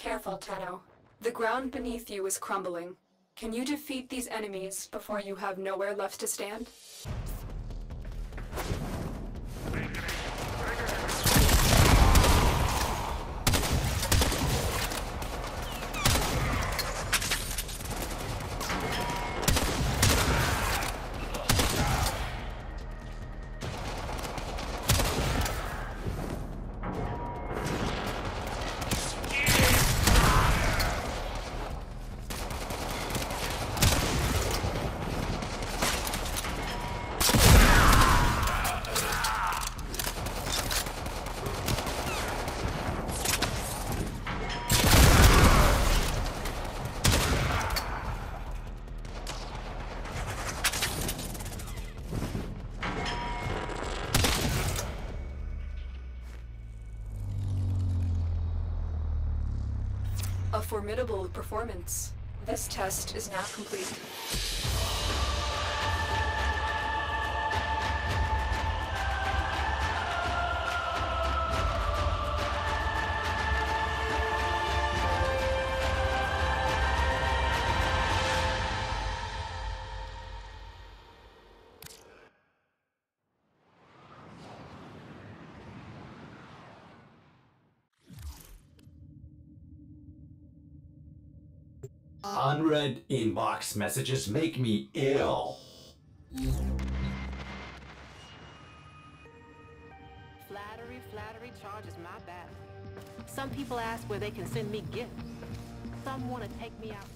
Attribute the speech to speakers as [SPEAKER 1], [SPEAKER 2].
[SPEAKER 1] careful, Tenno. The ground beneath you is crumbling. Can you defeat these enemies before you have nowhere left to stand? A formidable performance. This test is now complete.
[SPEAKER 2] Unread inbox messages make me ill.
[SPEAKER 3] Flattery, flattery charges my back. Some people ask where they can send me gifts. Some want to take me out.